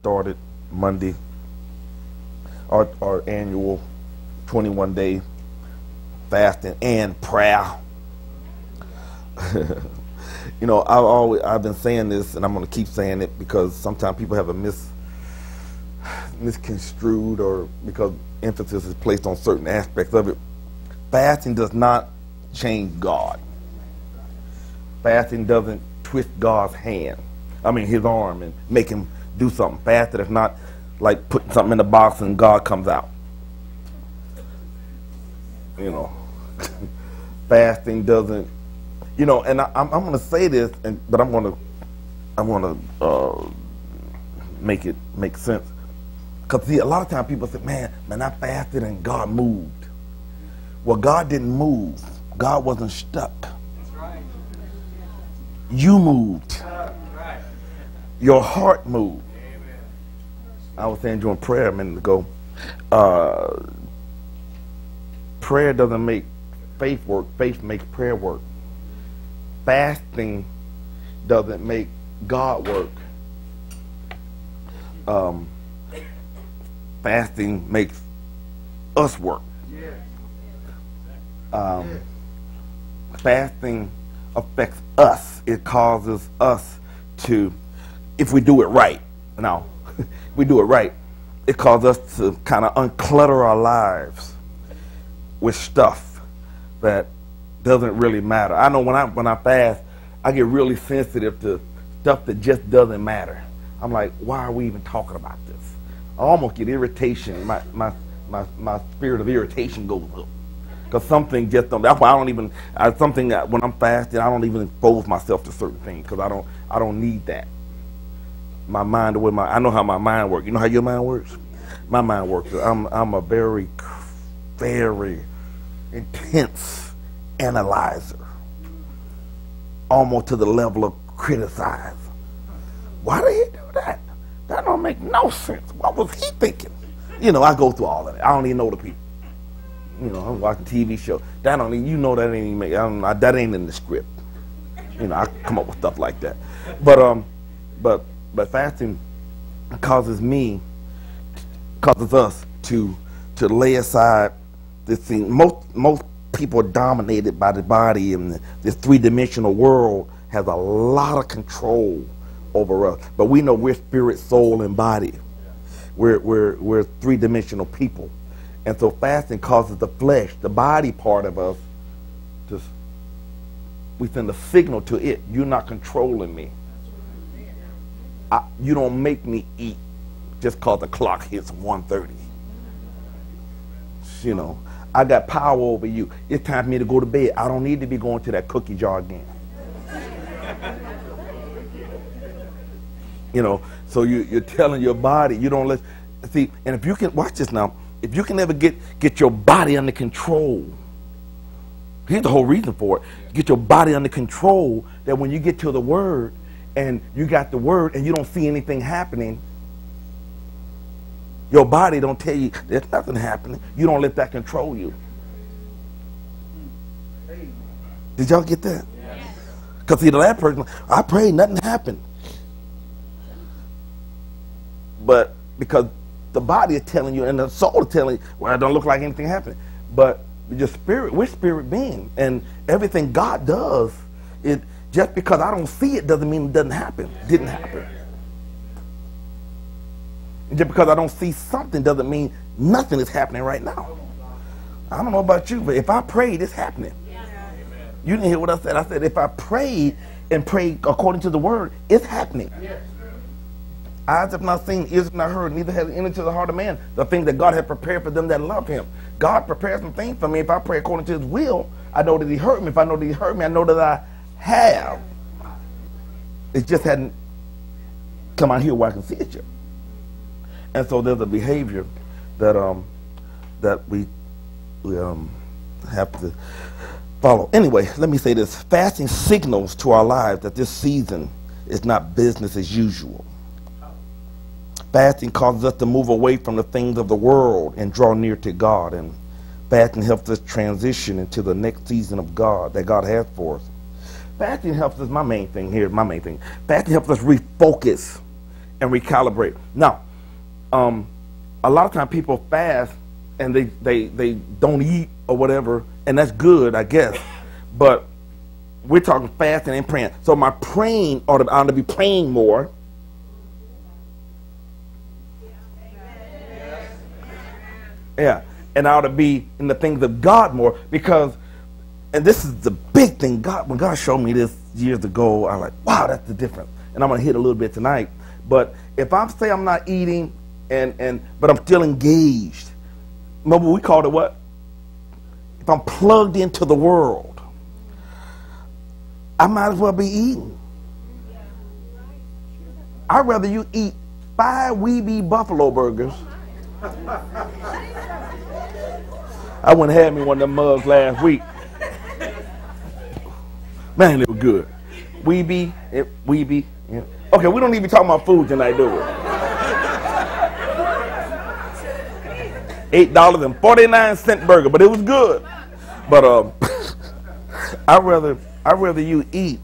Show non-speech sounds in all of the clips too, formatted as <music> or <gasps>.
started Monday, our, our annual 21 day fasting and prayer. <laughs> you know, I've always I've been saying this, and I'm going to keep saying it because sometimes people have a mis misconstrued or because emphasis is placed on certain aspects of it. Fasting does not change God. Fasting doesn't twist God's hand. I mean, His arm and make Him do something faster. If not, like putting something in the box and God comes out. You know, <laughs> fasting doesn't. You know, and I, am I'm going to say this, and but I'm going to I'm going to uh, make it make sense. Because see, a lot of times people say, "Man, man, I fasted and God moved." Well, God didn't move. God wasn't stuck. Right. You moved. Your heart moved. I was saying during prayer a minute ago, uh, prayer doesn't make faith work. Faith makes prayer work. Fasting doesn't make God work. Um, fasting makes us work. Um, fasting affects us. It causes us to, if we do it right. Now, <laughs> we do it right, it causes us to kind of unclutter our lives with stuff that doesn't really matter. I know when I when I fast, I get really sensitive to stuff that just doesn't matter. I'm like, why are we even talking about this? I almost get irritation. My my my, my spirit of irritation goes up because something just don't. That's why I don't even. I, something that when I'm fasting, I don't even expose myself to certain things because I don't. I don't need that my mind the way my I know how my mind works. You know how your mind works? My mind works. I'm I'm a very very intense analyzer. Almost to the level of criticize. Why did he do that? That don't make no sense. What was he thinking? You know, I go through all of it. I don't even know the people. You know, I'm watching TV show. That don't even, you know that ain't even I that ain't in the script. You know, I come up with stuff like that. But um, but but fasting causes me, causes us to to lay aside this thing. Most most people are dominated by the body, and this three dimensional world has a lot of control over us. But we know we're spirit, soul, and body. We're we're we're three dimensional people, and so fasting causes the flesh, the body part of us, to we send a signal to it. You're not controlling me. I, you don't make me eat just because the clock hits 1.30. You know, I got power over you. It's time for me to go to bed. I don't need to be going to that cookie jar again. you know, so you, you're telling your body, you don't let, see, and if you can, watch this now, if you can ever get, get your body under control, here's the whole reason for it, get your body under control, that when you get to the word, and you got the word and you don't see anything happening, your body don't tell you there's nothing happening. You don't let that control you. Did y'all get that? Because see, the last person, I prayed, nothing happened. But because the body is telling you and the soul is telling you, well, it don't look like anything happening. But your spirit, we're spirit being. And everything God does, it just because I don't see it doesn't mean it doesn't happen. Didn't happen. just because I don't see something doesn't mean nothing is happening right now. I don't know about you, but if I prayed, it's happening. You didn't hear what I said. I said if I prayed and prayed according to the word, it's happening. Eyes have not seen, ears have not heard, neither has entered into the heart of man the things that God had prepared for them that love him. God prepares some things for me. If I pray according to his will, I know that he heard me. If I know that he heard me, I know that I have. It just hadn't come out here where I can see it yet. And so there's a behavior that um that we we um have to follow. Anyway, let me say this. Fasting signals to our lives that this season is not business as usual. Fasting causes us to move away from the things of the world and draw near to God. And fasting helps us transition into the next season of God that God has for us. Fasting helps us, my main thing here, my main thing. Fasting helps us refocus and recalibrate. Now, um, a lot of times people fast and they, they, they don't eat or whatever, and that's good, I guess. But we're talking fasting and praying. So my praying ought to, ought to be praying more. Yeah, and I ought to be in the things of God more because, and this is the big thing. God, when God showed me this years ago, I am like, wow, that's the difference. And I'm gonna hit a little bit tonight. But if I say I'm not eating, and and but I'm still engaged, remember we called it what? If I'm plugged into the world, I might as well be eating. I'd rather you eat five Weeby Buffalo burgers. <laughs> I went and had me one of them mugs last week. Man, it was good. Weeby, it, Weeby. Yeah. Okay, we don't even talk about food tonight, do we? Eight dollars and forty nine cent burger, but it was good. But um, <laughs> I'd rather I'd rather you eat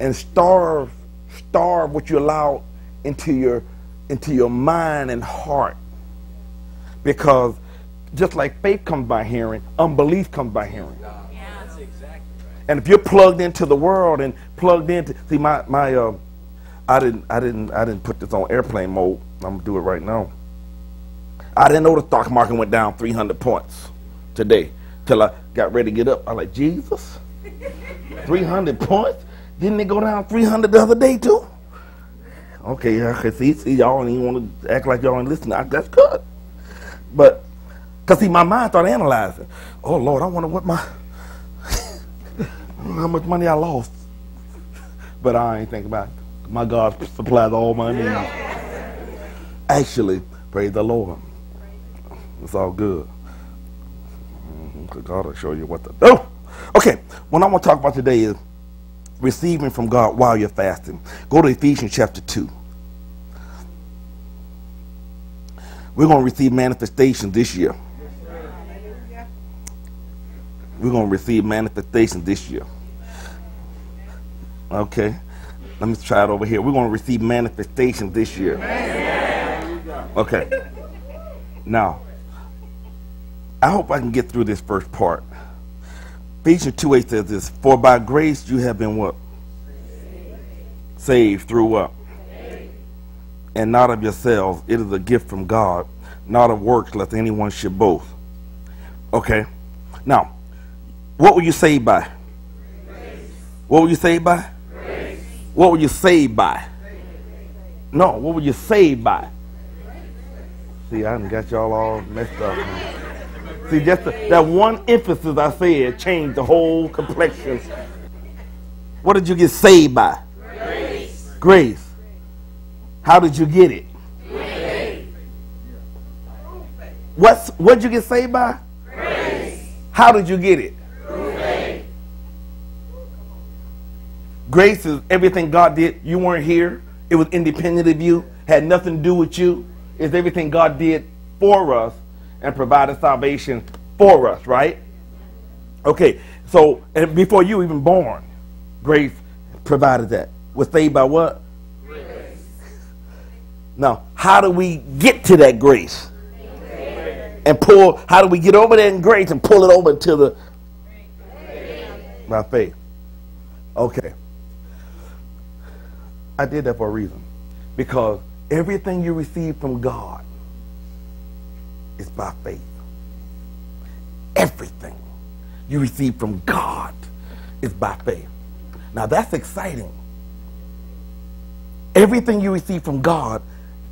and starve starve what you allow into your into your mind and heart. Because just like faith comes by hearing, unbelief comes by hearing. And if you're plugged into the world and plugged into see my my uh, I didn't I didn't I didn't put this on airplane mode. I'm gonna do it right now. I didn't know the stock market went down 300 points today till I got ready to get up. I'm like Jesus, 300 points. Didn't it go down 300 the other day too? Okay, I can see, see y'all don't even want to act like y'all ain't listening. That's good. But, because see, my mind started analyzing. Oh, Lord, I wonder what my, how much money I lost. But I ain't think about it. My God supplies all my needs. Actually, praise the Lord. It's all good. God will show you what to do. Okay, what I want to talk about today is receiving from God while you're fasting. Go to Ephesians chapter 2. We're going to receive manifestation this year. We're going to receive manifestation this year. Okay. Let me try it over here. We're going to receive manifestation this year. Okay. Now, I hope I can get through this first part. Ephesians 2 8 says this For by grace you have been what? Saved, Saved through what? And not of yourselves. It is a gift from God, not of works, lest anyone should boast. Okay. Now, what were you saved by? Grace. What were you saved by? What were you saved by? No, what were you saved by? See, I got y'all all messed up. See, just the, that one emphasis I said changed the whole complexion. What did you get saved by? Grace. Grace. How did you get it? Grace. What's what did you get saved by? Grace. How did you get it? Grace is everything God did. You weren't here. It was independent of you. Had nothing to do with you. It's everything God did for us and provided salvation for us, right? Okay, so and before you even born, grace provided that. Was saved by what? Grace. Now, how do we get to that grace? grace. And pull, how do we get over there in grace and pull it over to the by faith? Okay. I did that for a reason. Because everything you receive from God is by faith. Everything you receive from God is by faith. Now that's exciting. Everything you receive from God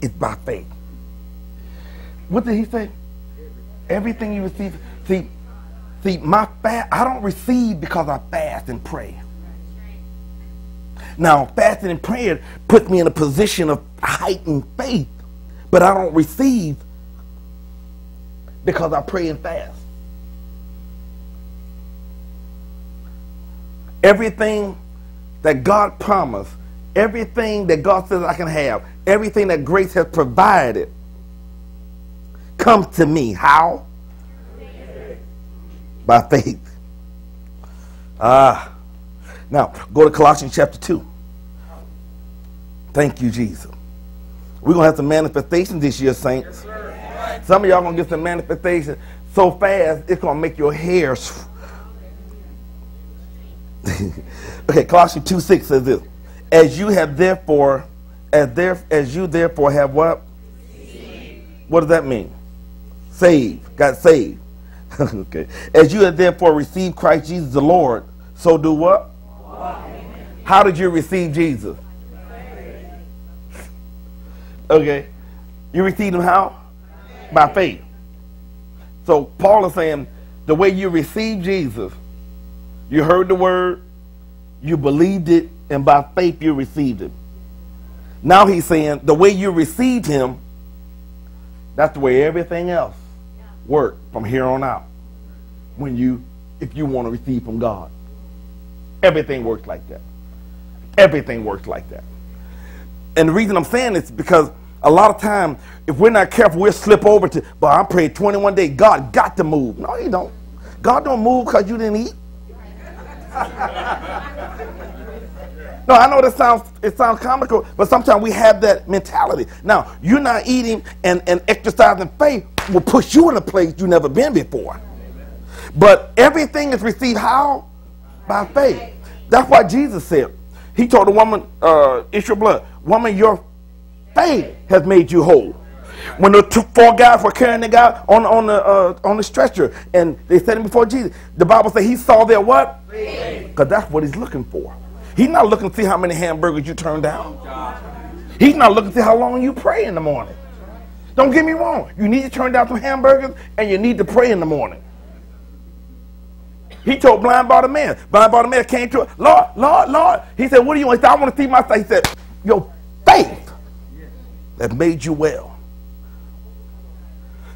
is by faith. What did he say? Everything you receive. See, see, my fast, I don't receive because I fast and pray. Now, fasting and prayer puts me in a position of heightened faith, but I don't receive because I pray and fast. Everything that God promised, everything that God says I can have, everything that grace has provided comes to me. How? By faith. Ah. Now, go to Colossians chapter 2. Thank you, Jesus. We're going to have some manifestations this year, saints. Yes, some of y'all going to get some manifestations so fast, it's going to make your hair. <laughs> okay, Colossians 2 6 says this. As you have therefore, as, there, as you therefore have what? What does that mean? Saved. Got saved. <laughs> okay. As you have therefore received Christ Jesus the Lord, so do what? How did you receive Jesus? Okay. You received him how? By faith. So Paul is saying the way you received Jesus, you heard the word, you believed it, and by faith you received it. Now he's saying the way you received him, that's the way everything else work from here on out. When you, if you want to receive from God, everything works like that. Everything works like that. And the reason I'm saying this because a lot of time, if we're not careful, we'll slip over to, but I prayed 21 days. God got to move. No, you don't. God don't move because you didn't eat. <laughs> No, I know that sounds it sounds comical, but sometimes we have that mentality. Now, you're not eating and, and exercising faith will push you in a place you've never been before. But everything is received how? By faith. That's why Jesus said. He told the woman, uh, it's your blood. Woman, your faith has made you whole. When the two, four guys were carrying the guy on, on, the, uh, on the stretcher and they set him before Jesus, the Bible says he saw their what? Because that's what he's looking for. He's not looking to see how many hamburgers you turn down. He's not looking to see how long you pray in the morning. Don't get me wrong. You need to turn down some hamburgers and you need to pray in the morning. He told blind Bartimaeus. Blind Bartimaeus came to it. Lord, Lord, Lord. He said, what do you want? He said, I want to see my sight. He said, your faith that made you well.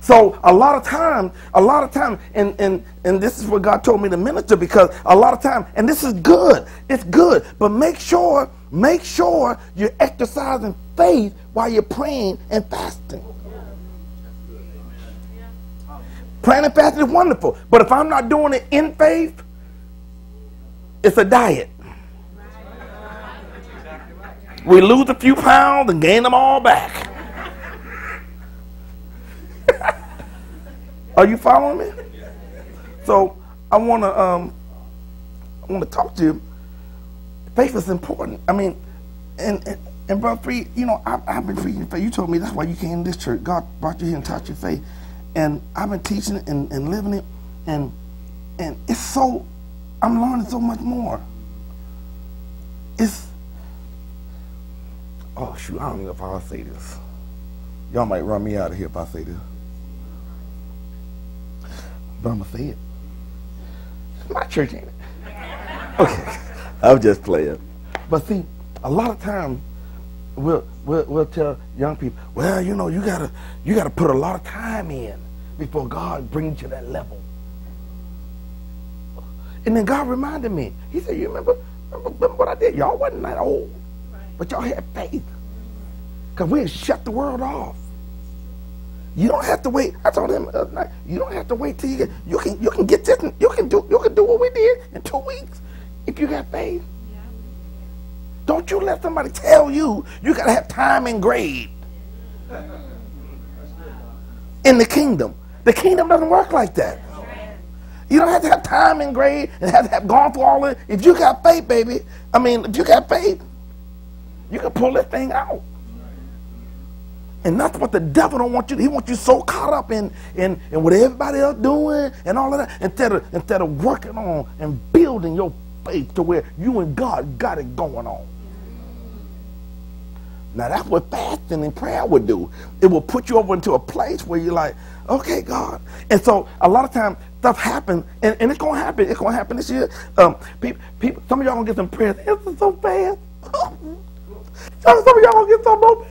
So a lot of time, a lot of time, and, and, and this is what God told me to minister because a lot of time, and this is good, it's good, but make sure, make sure you're exercising faith while you're praying and fasting. And fasting is wonderful, but if I'm not doing it in faith, it's a diet. We lose a few pounds and gain them all back. <laughs> Are you following me? So I want to um, I want to talk to you. Faith is important. I mean, and and, and brother you know, I, have been preaching faith. You told me that's why you came to this church. God brought you here and taught you faith, and I've been teaching it and, and living it, and and it's so I'm learning so much more. It's oh shoot, I don't know if I'll say this. Y'all might run me out of here if I say this but I'm gonna say it. My church, ain't it? <laughs> Okay, I'm just playing. But see, a lot of times we'll, we'll we'll tell young people, well, you know, you gotta you gotta put a lot of time in before God brings you to that level. And then God reminded me. He said, "You remember, remember what I did? Y'all wasn't that old, but y'all had faith, cause we had shut the world off." You don't have to wait. I told him the other night, you don't have to wait till you get you can you can get this you can do you can do what we did in two weeks if you got faith. Don't you let somebody tell you you gotta have time and grade in the kingdom. The kingdom doesn't work like that. You don't have to have time and grade and have to have gone through all it. If you got faith, baby, I mean, if you got faith, you can pull this thing out. And that's what the devil don't want you. He wants you so caught up in, in, in what everybody else doing and all of that instead of instead of working on and building your faith to where you and God got it going on. Now that's what fasting and prayer would do. It will put you over into a place where you're like, okay, God. And so a lot of times stuff happens, and, and it's gonna happen. It's gonna happen this year. Um, people, people, some of y'all gonna get some prayers. It's so fast. <laughs> some of y'all gonna get some more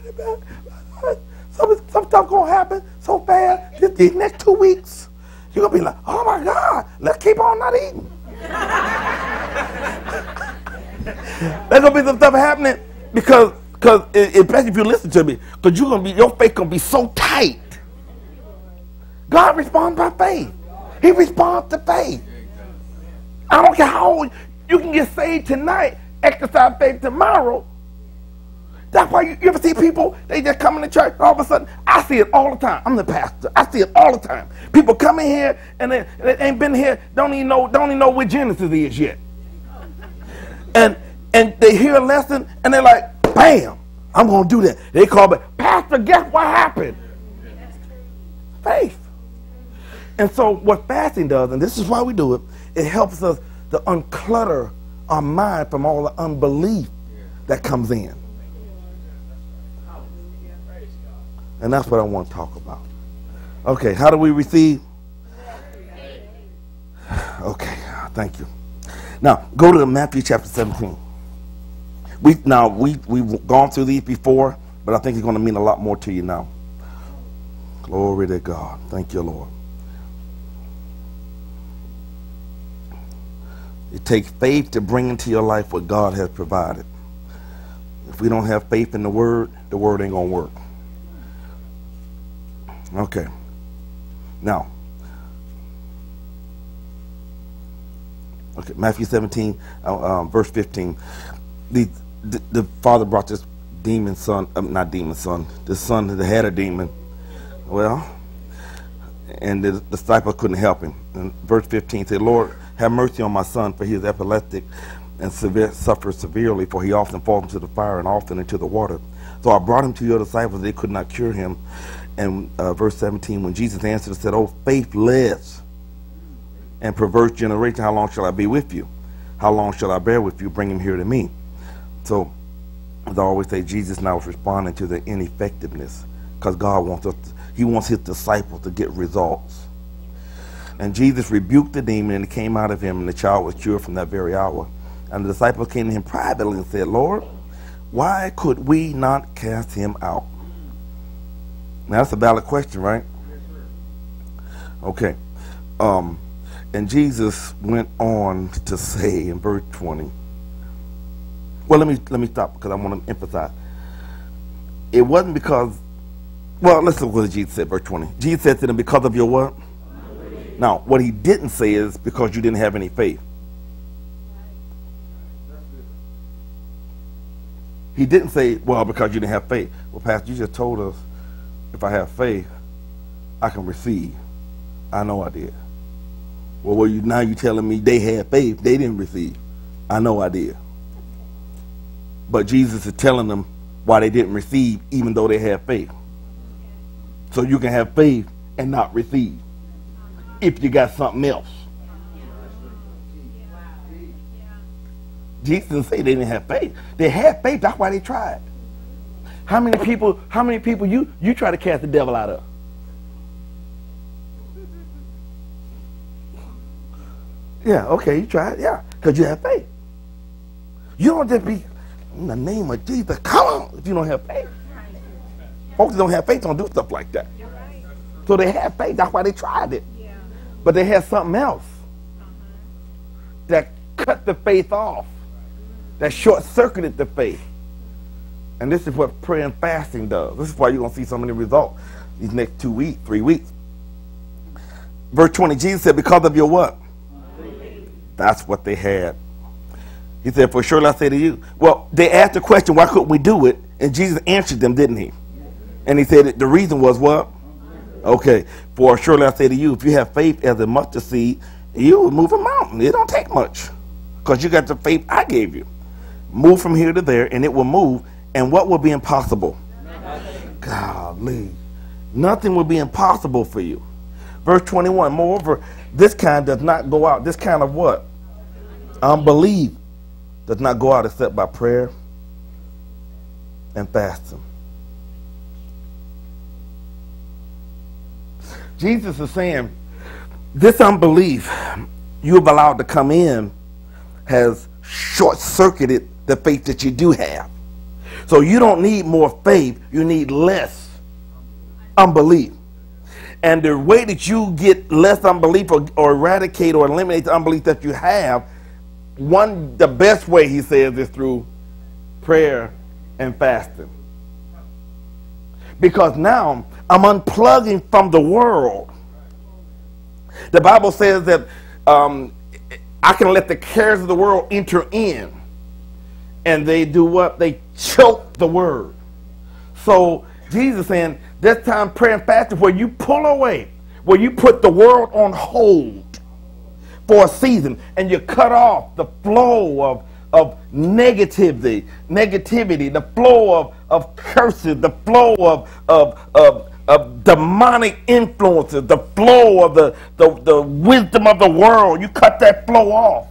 some, some stuff gonna happen so fast. This, these next two weeks, you're gonna be like, oh my God, let's keep on not eating. <laughs> There's gonna be some stuff happening because, because especially if you listen to me, because you're gonna be your faith gonna be so tight. God responds by faith. He responds to faith. I don't care how old you can get saved tonight, exercise faith tomorrow, That's why you, you ever see people, they just come into church, all of a sudden, I see it all the time. I'm the pastor. I see it all the time. People come in here and they, they ain't been here, don't even know, don't even know where Genesis is yet. And and they hear a lesson and they're like, bam, I'm gonna do that. They call me, Pastor, guess what happened? Faith. And so what fasting does, and this is why we do it, it helps us to unclutter our mind from all the unbelief that comes in. And that's what I want to talk about. Okay, how do we receive? <sighs> Okay, thank you. Now, go to Matthew chapter 17. We now we we've gone through these before, but I think it's going to mean a lot more to you now. Glory to God. Thank you, Lord. It takes faith to bring into your life what God has provided. If we don't have faith in the word, the word ain't going to work. Okay. Now, okay, Matthew 17, uh, um, verse 15. The, the, the, father brought this demon son, um, not demon son, the son that had a demon. Well, and the, the disciple couldn't help him. And verse 15 said, Lord, have mercy on my son, for he is epileptic and severe, suffers severely, for he often falls into the fire and often into the water. So I brought him to your disciples, they could not cure him. And uh, verse 17, when Jesus answered and said, Oh, faithless and perverse generation, how long shall I be with you? How long shall I bear with you? Bring him here to me. So, as I always say, Jesus now is responding to the ineffectiveness because God wants us, to, he wants his disciples to get results. And Jesus rebuked the demon and it came out of him, and the child was cured from that very hour. And the disciples came to him privately and said, Lord, why could we not cast him out? Now, that's a valid question, right? Okay. Um, and Jesus went on to say in verse 20. Well, let me let me stop because I want to emphasize. It wasn't because. Well, let's look what Jesus said, verse 20. Jesus said to them, because of your what? Now, what he didn't say is because you didn't have any faith. He didn't say, well, because you didn't have faith. Well, Pastor, you just told us if I have faith, I can receive. I know I did. Well, you, now you're telling me they had faith, they didn't receive. I know I did. But Jesus is telling them why they didn't receive, even though they had faith. So you can have faith and not receive if you got something else. Jesus didn't say they didn't have faith. They had faith. That's why they tried. How many people? How many people you you try to cast the devil out of? Yeah. Okay. You tried. Yeah. Because you have faith. You don't just be in the name of Jesus. Come on. If you don't have faith, folks don't have faith don't do stuff like that. So they had faith. That's why they tried it. But they had something else that cut the faith off, that short circuited the faith. And this is what prayer and fasting does. This is why you're going to see so many results these next two weeks, three weeks. Verse 20, Jesus said, Because of your what? That's what they had. He said, For sure I say to you. Well, they asked the question, Why couldn't we do it? And Jesus answered them, didn't he? And he said, The reason was what? Okay, for surely I say to you, if you have faith as a mustard seed, you will move a mountain. It don't take much because you got the faith I gave you. Move from here to there, and it will move. And what will be impossible? Golly, nothing will be impossible for you. Verse 21. Moreover, this kind does not go out. This kind of what? Unbelief does not go out except by prayer and fasting. Jesus is saying, this unbelief you have allowed to come in has short circuited the faith that you do have. So you don't need more faith, you need less unbelief. And the way that you get less unbelief or, or eradicate or eliminate the unbelief that you have, one the best way he says is through prayer and fasting. Because now I'm unplugging from the world. The Bible says that um, I can let the cares of the world enter in. And they do what? They choke the word. So Jesus saying, this time prayer and fasting where you pull away, where you put the world on hold for a season and you cut off the flow of, of negativity, negativity, the flow of, of curses, the flow of, of, of, of demonic influences, the flow of the, the, the wisdom of the world. You cut that flow off.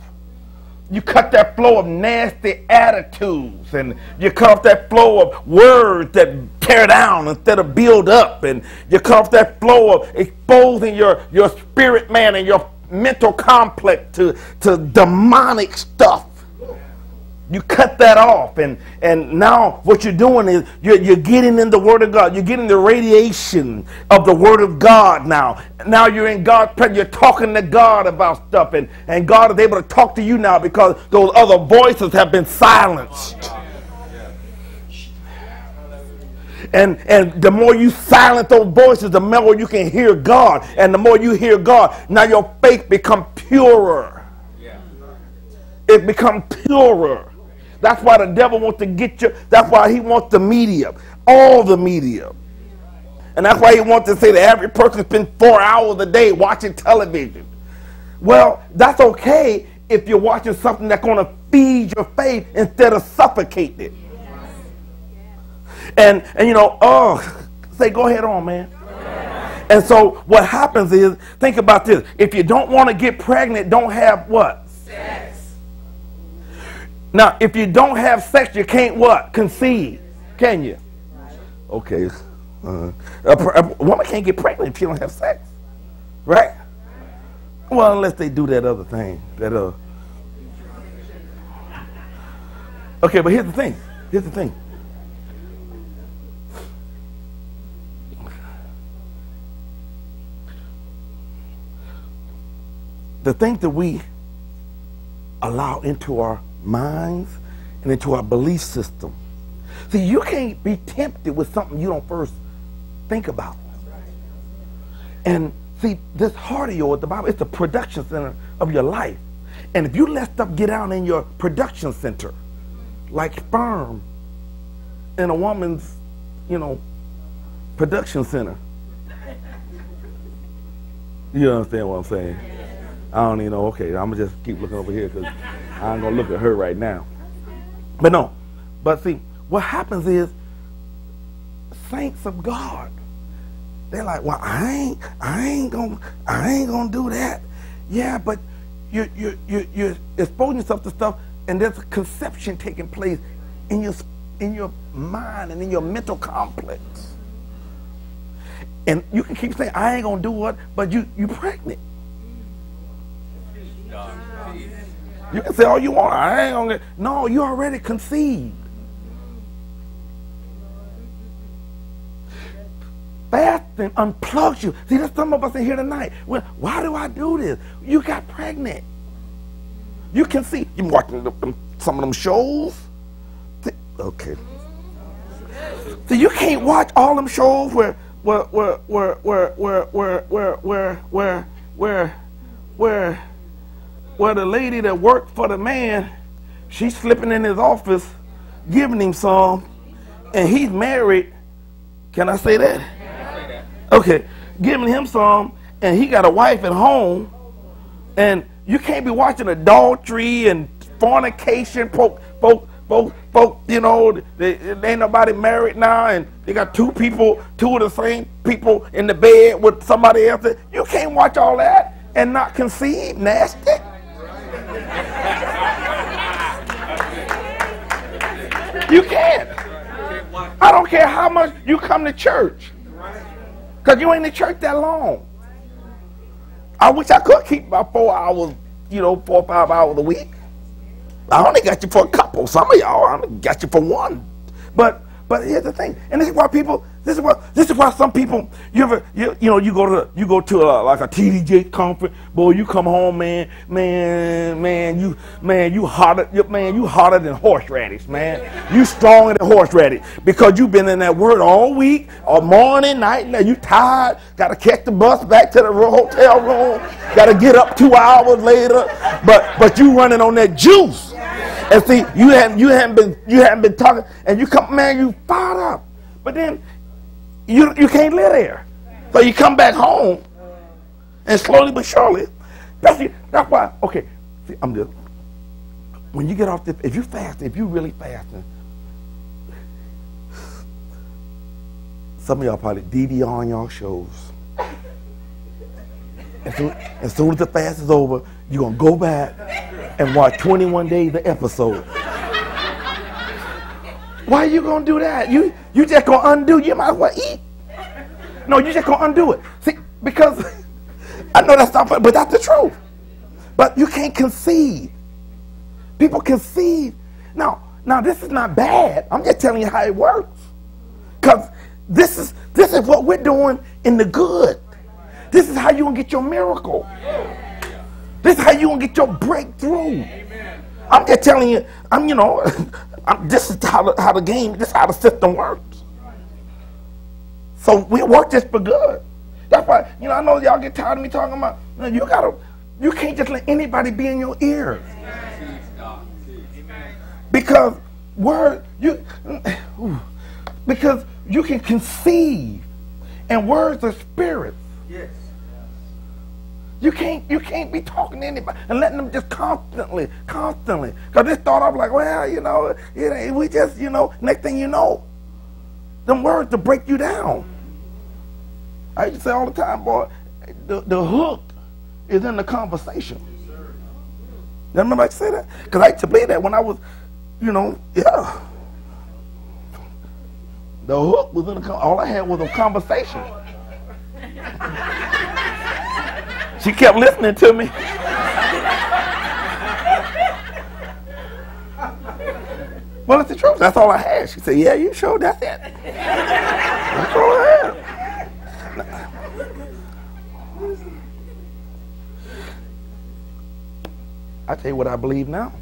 You cut that flow of nasty attitudes and you cut off that flow of words that tear down instead of build up. And you cut off that flow of exposing your, your spirit man and your mental complex to, to demonic stuff. You cut that off, and, and now what you're doing is you're, you're getting in the Word of God. You're getting the radiation of the Word of God now. Now you're in God's presence. You're talking to God about stuff, and, and God is able to talk to you now because those other voices have been silenced. And, and the more you silence those voices, the more you can hear God. And the more you hear God, now your faith become purer. It become purer. That's why the devil wants to get you. That's why he wants the media, all the media. And that's why he wants to say that every person spends four hours a day watching television. Well, that's okay if you're watching something that's going to feed your faith instead of suffocate it. And, and you know, oh, say, go ahead on, man. And so what happens is, think about this. If you don't want to get pregnant, don't have what? Sex. Now, if you don't have sex, you can't what? Conceive. Can you? Okay. Uh, a, a, woman can't get pregnant if she don't have sex. Right? Well, unless they do that other thing. That uh. Okay, but here's the thing. Here's the thing. The things that we allow into our minds and into our belief system. See, you can't be tempted with something you don't first think about. And see, this heart of yours, the Bible, it's the production center of your life. And if you let stuff get out in your production center, like sperm in a woman's, you know, production center. You understand what I'm saying? I don't even know. Okay, I'm gonna just keep looking over here because I ain't gonna look at her right now. But no, but see, what happens is saints of God, they're like, well, I ain't, I ain't gonna, I ain't gonna do that. Yeah, but you, you, you, you're exposing yourself to stuff, and there's a conception taking place in your, in your mind and in your mental complex. And you can keep saying, I ain't gonna do what, but you, you pregnant. You can say all you want. I ain't gonna. No, you already conceived. Fasting unplugs you. See, there's some of us in here tonight. Well, why do I do this? You got pregnant. You can see. You watching some of them shows. Okay. So you can't watch all them shows where where where where where where where where where where well, the lady that worked for the man, she's slipping in his office, giving him some, and he's married. Can I say that? Okay, giving him some, and he got a wife at home, and you can't be watching adultery and fornication, folk, folk, folk, folk you know, they, they ain't nobody married now, and they got two people, two of the same people in the bed with somebody else. You can't watch all that and not conceive nasty. <laughs> You can't. I don't care how much you come to church. Because you ain't in church that long. I wish I could keep about four hours, you know, four or five hours a week. I only got you for a couple. Some of y'all, I only got you for one. But but here's the thing, and this is why people this is why this is why some people you ever you, you know you go to you go to a, like a TDJ conference, boy, you come home, man, man, man, you man, you hotter, man, you hotter than horseradish, man. You stronger than horseradish because you've been in that word all week, all morning, night. Now you tired, got to catch the bus back to the hotel room, got to get up two hours later, but but you running on that juice. And see, you haven't you haven't been you haven't been talking, and you come, man, you fired up. But then you you can't live there. So you come back home, and slowly but surely, that's, that's why. Okay, see, I'm just when you get off the if you fast, if you really fasting, some of y'all probably DVR on y'all shows. As soon, as soon as the fast is over, you're gonna go back and watch 21 days of episode. Why are you gonna do that? You you just gonna undo. You might as well eat. No, you just gonna undo it. See, because <laughs> I know that's not, but that's the truth. But you can't concede. People concede. Now, now this is not bad. I'm just telling you how it works. Because this is this is what we're doing in the good. This is how you gonna get your miracle. This is how you gonna get your breakthrough. I'm just telling you. I'm you know. <laughs> I'm, this is how the, how the game. This is how the system works. So we work this for good. That's why, you know, I know y'all get tired of me talking about, you gotta, you can't just let anybody be in your ear. Because word, you, <sighs> because you can conceive, and words are spirits. Yes. You can't you can't be talking to anybody and letting them just constantly, constantly. Because this thought I'm like, well, you know, it, we just, you know, next thing you know, them words to break you down. I used to say all the time, boy, the, the hook is in the conversation. You remember I say that? Because I used to believe that when I was, you know, yeah. The hook was in the all I had was a conversation. <laughs> she kept listening to me. Well, it's the truth. That's all I had. She said, Yeah, you sure that's it. That's all I had. I tell you what I believe now.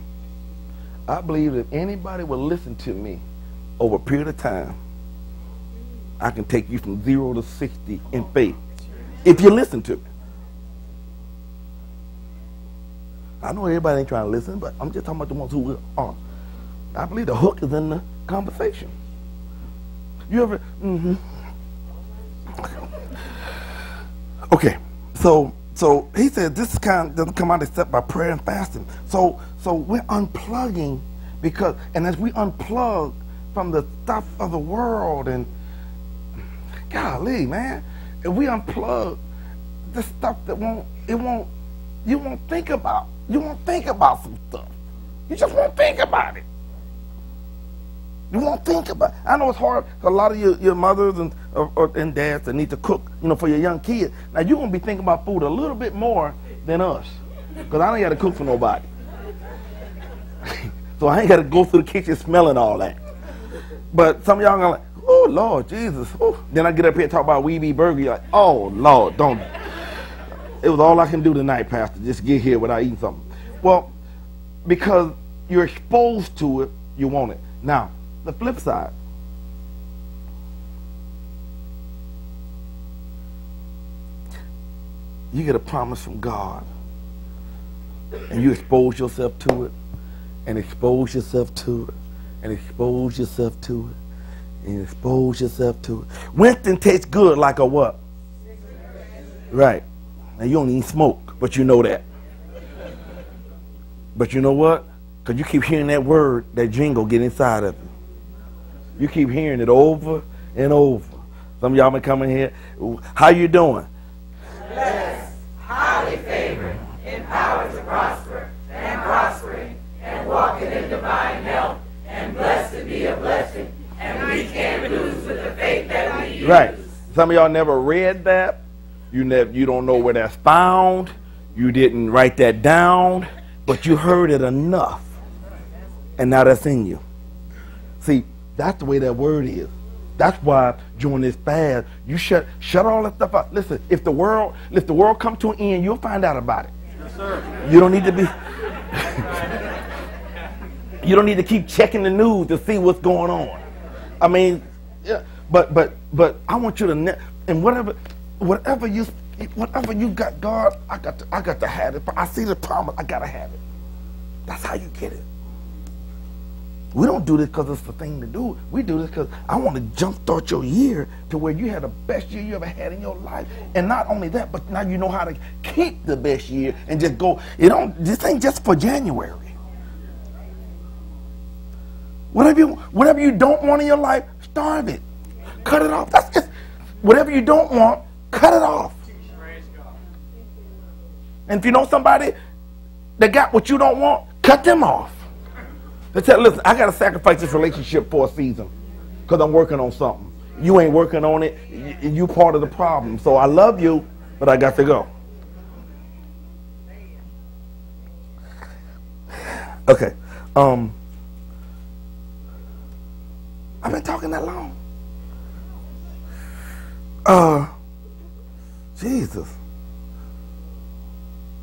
I believe that anybody will listen to me over a period of time, I can take you from zero to 60 in faith. If you listen to me. I know everybody ain't trying to listen, but I'm just talking about the ones who are. I believe the hook is in the conversation. You ever? Mm-hmm. Okay, so so he said this kind doesn't come out except by prayer and fasting. So so we're unplugging because and as we unplug from the stuff of the world and golly man, if we unplug the stuff that won't it won't you won't think about you won't think about some stuff. You just won't think about it. You won't think about. It. I know it's hard. A lot of your, your mothers and or, or, and dads that need to cook, you know, for your young kids. Now you're gonna be thinking about food a little bit more than us, because I don't got to cook for nobody. <laughs> so I ain't got to go through the kitchen smelling all that. But some of y'all are like, oh Lord Jesus. Oh. Then I get up here and talk about Wee Burger. You're like, oh Lord, don't. It was all I can do tonight, Pastor. Just get here without eating something. Well, because you're exposed to it, you want it. Now, the flip side. You get a promise from God and you expose yourself to it and expose yourself to it and expose yourself to it and expose yourself to it. Winston tastes good like a what? Right. Now you don't even smoke, but you know that. But you know what? Because you keep hearing that word, that jingle get inside of you. You keep hearing it over and over. Some of y'all been coming here. How you doing? Blessed, highly favored, empowered to prosper, and prospering, and walking in divine health, and blessed to be a blessing, and we can't lose with the faith that we use. Right. Some of y'all never read that. You never. You don't know where that's found. You didn't write that down, but you heard it enough, and now that's in you. See, that's the way that word is. That's why during this fast, you shut shut all that stuff out. Listen, if the world if the world come to an end, you'll find out about it. Yes, sir. You don't need to be <laughs> You don't need to keep checking the news to see what's going on. I mean, yeah, but but but I want you to ne- and whatever whatever you whatever you got, God, I got to I got to have it. But I see the promise, I gotta have it. That's how you get it. We don't do this because it's the thing to do. We do this because I want to jumpstart your year to where you had the best year you ever had in your life. And not only that, but now you know how to keep the best year and just go. You don't. This ain't just for January. Whatever you, whatever you don't want in your life, starve it. Cut it off. That's just whatever you don't want, cut it off. And if you know somebody that got what you don't want, cut them off. They tell, listen, I got to sacrifice this relationship for a season because I'm working on something. You ain't working on it. You part of the problem. So I love you, but I got to go. Okay. Um, I've been talking that long. Uh, Jesus.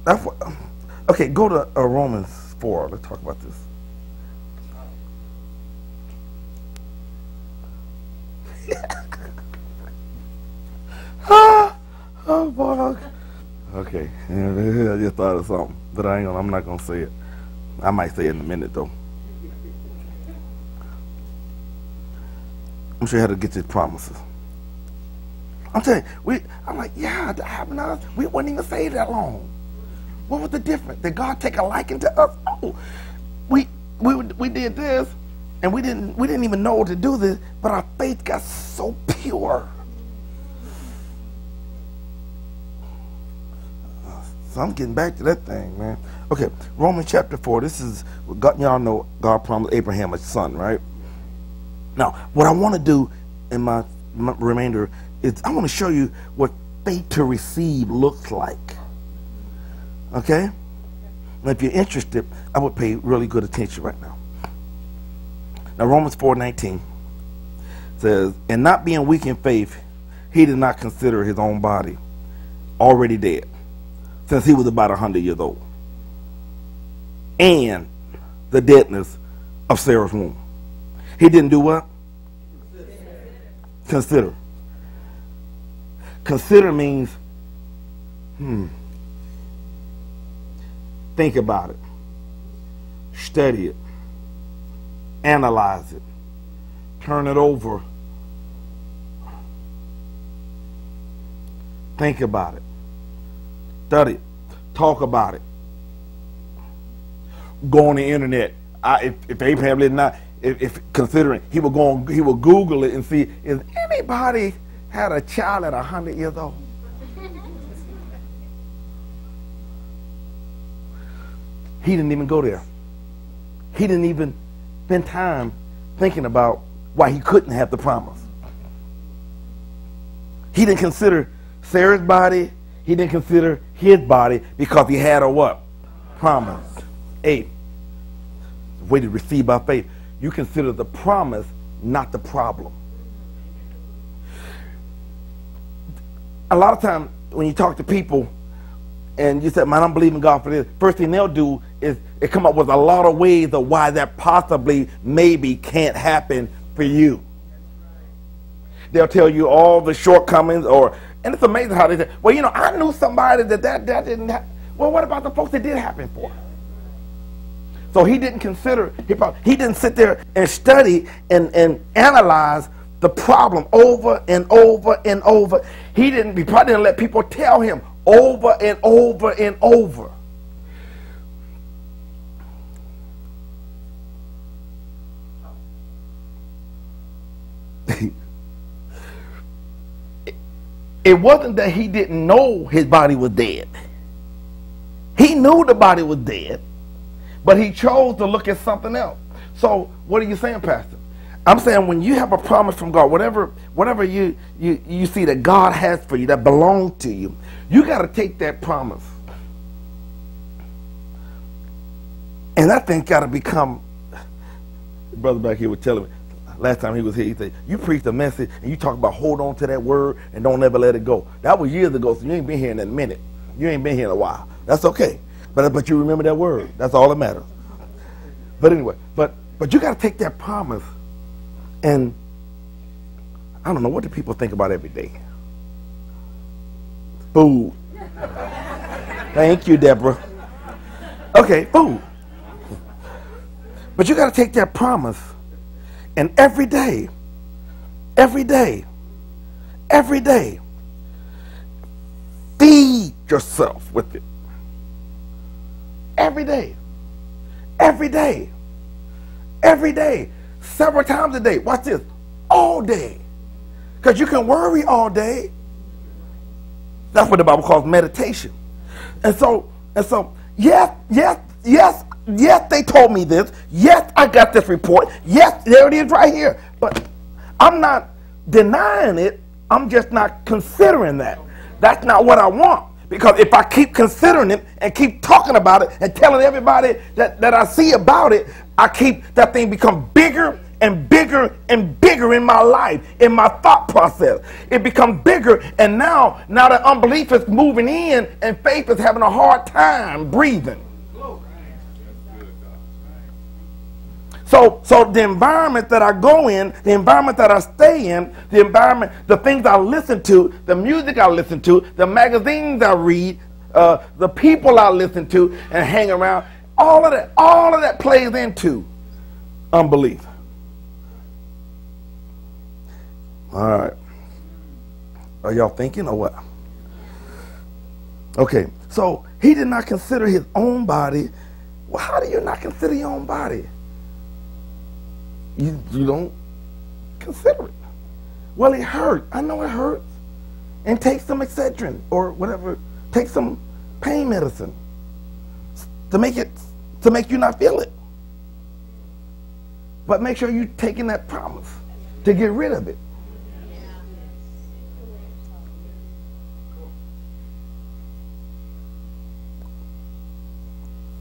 That's what, okay, go to uh, Romans 4. Let's talk about this. ah, oh, fuck. Okay, I just thought of something, but I ain't gonna, I'm not gonna say it. I might say it in a minute though. I'm sure how to get these promises. I'm telling you, we, I'm like, yeah, that happened to us. We were not even saved that long. What was the difference? Did God take a liking to us? Oh, we, we, we did this, and we didn't, we didn't even know to do this, but our faith got so pure. So I'm getting back to that thing, man. Okay, Romans chapter 4. This is, God, y'all know God promised Abraham a son, right? Now, what I want to do in my, my remainder is I want to show you what faith to receive looks like. Okay? And if you're interested, I would pay really good attention right now. Now, Romans 4.19 says, And not being weak in faith, he did not consider his own body already dead, since he was about 100 years old, and the deadness of Sarah's womb. He didn't do what? Consider. Consider means, hmm, think about it, study it, analyze it, turn it over, think about it, study it, talk about it, go on the internet. I, if, if Abraham did not, if, if considering he will go on, he will Google it and see is anybody had a child at hundred years old. he didn't even go there. He didn't even spend time thinking about why he couldn't have the promise. He didn't consider Sarah's body. He didn't consider his body because he had a what? Promise. Eight. Way to receive by faith you consider the promise, not the problem. A lot of times when you talk to people and you say, man, I'm believing God for this, first thing they'll do is they come up with a lot of ways of why that possibly, maybe can't happen for you. They'll tell you all the shortcomings or, and it's amazing how they say, well, you know, I knew somebody that that, that didn't happen. Well, what about the folks that did happen for? So he didn't consider, he, probably, he didn't sit there and study and, and analyze the problem over and over and over. He didn't, he probably didn't let people tell him over and over and over. <laughs> it wasn't that he didn't know his body was dead. He knew the body was dead. But he chose to look at something else. So what are you saying, Pastor? I'm saying when you have a promise from God, whatever whatever you you, you see that God has for you that belongs to you, you got to take that promise. And that thing got to become. Brother back here was telling me last time he was here. He said, "You preach the message and you talk about hold on to that word and don't ever let it go." That was years ago, so you ain't been here in a minute. You ain't been here in a while. That's okay. But, but you remember that word. That's all that matters. But anyway, but, but you got to take that promise and I don't know, what do people think about every day? Food. Thank you, Deborah. Okay, food. But you got to take that promise and every day, every day, every day, feed yourself with it. Every day. Every day. Every day. Several times a day. Watch this. All day. Because you can worry all day. That's what the Bible calls meditation. And so, and so, yes, yes, yes, yes, they told me this. Yes, I got this report. Yes, there it is right here. But I'm not denying it. I'm just not considering that. That's not what I want. Because if I keep considering it and keep talking about it and telling everybody that, that I see about it, I keep that thing become bigger and bigger and bigger in my life, in my thought process. It becomes bigger, and now, now that unbelief is moving in, and faith is having a hard time breathing. So, so the environment that I go in, the environment that I stay in, the environment, the things I listen to, the music I listen to, the magazines I read, uh, the people I listen to and hang around, all of that, all of that plays into unbelief. All right. Are y'all thinking or what? Okay, so he did not consider his own body. Well, how do you not consider your own body? You, you don't consider it. Well, it hurt. I know it hurts. And take some Excedrin or whatever. Take some pain medicine to make it to make you not feel it. But make sure you're taking that promise to get rid of it.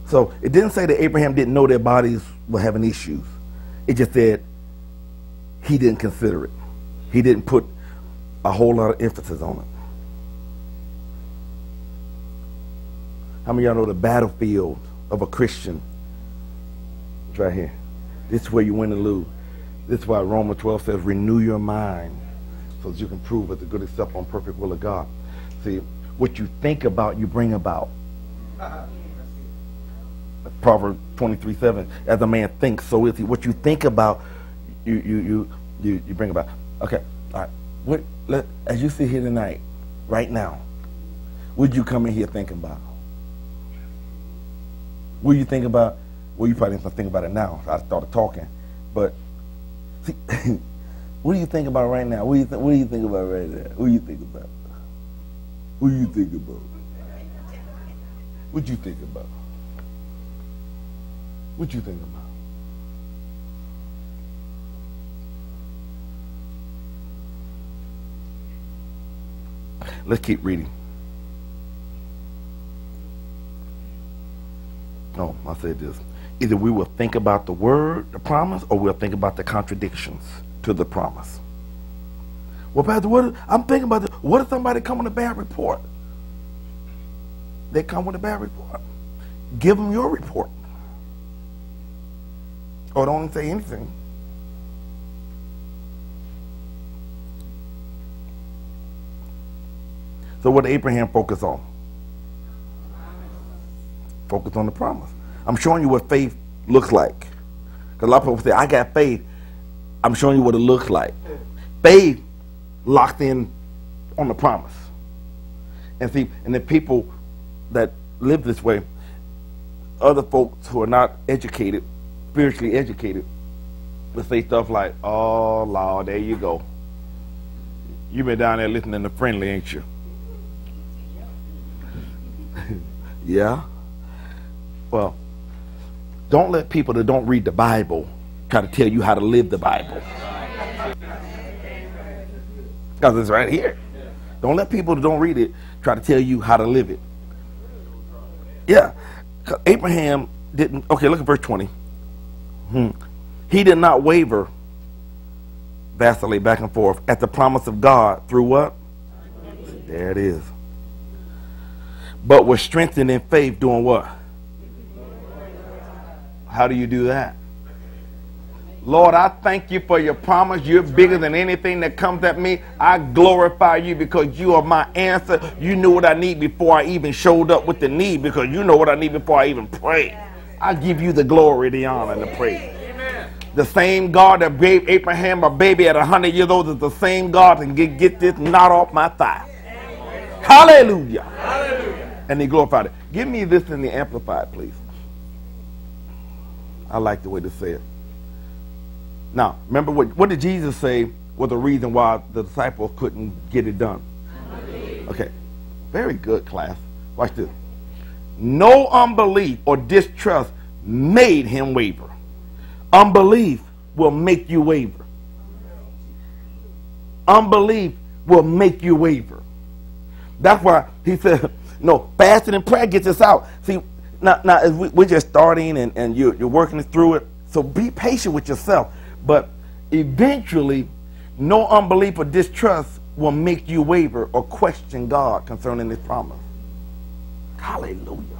So it didn't say that Abraham didn't know their bodies were having issues. It just said he didn't consider it. He didn't put a whole lot of emphasis on it. How many of y'all know the battlefield of a Christian? It's right here. This is where you win and lose. This is why Romans 12 says, renew your mind so that you can prove what the good, acceptable, and perfect will of God. See, what you think about, you bring about. <laughs> Proverbs 23, 7. As a man thinks, so is he. What you think about, you you you you, bring about. Okay, all right. What let as you sit here tonight, right now, what you come in here thinking about? What you think about? Well, you probably didn't think about it now. I started talking, but see, <laughs> what do you think about right now? What do you think? What do you think about right now? What do you think about? What do you think about? What do you think about? What you think about? Let's keep reading. Oh, I said this. Either we will think about the word, the promise, or we'll think about the contradictions to the promise. Well, Pastor, what, I'm thinking about this. What if somebody come with a bad report? They come with a bad report. Give them your report. Or don't say anything. So what did Abraham focus on? Focus on the promise. I'm showing you what faith looks like. Because a lot of people say, I got faith. I'm showing you what it looks like. Faith locked in on the promise. And see, and the people that live this way, other folks who are not educated, spiritually educated, would say stuff like, oh, Lord, there you go. You've been down there listening to Friendly, ain't you? <laughs> yeah. Well, don't let people that don't read the Bible try to tell you how to live the Bible. Because it's right here. Don't let people that don't read it try to tell you how to live it. Yeah. Abraham didn't. Okay, look at verse 20. Hmm. He did not waver, vacillate back and forth at the promise of God through what? There it is. But was strengthened in faith doing what? How do you do that? Lord, I thank you for your promise. You're bigger than anything that comes at me. I glorify you because you are my answer. You knew what I need before I even showed up with the need because you know what I need before I even pray. I give you the glory, the honor, and the praise. The same God that gave Abraham a baby at 100 years old is the same God that can get, get this knot off my thigh. Hallelujah. Hallelujah. And he glorified it. Give me this in the Amplified, please. I like the way to say it. Now, remember what, what did Jesus say was the reason why the disciples couldn't get it done? Okay. Very good, class. Watch this. No unbelief or distrust made him waver. Unbelief will make you waver. Unbelief will make you waver. That's why he said, <laughs> no, fasting and prayer gets us out. See, now, now we, are just starting and, and you're, you're working through it. So be patient with yourself. But eventually, no unbelief or distrust will make you waver or question God concerning his promise. Hallelujah.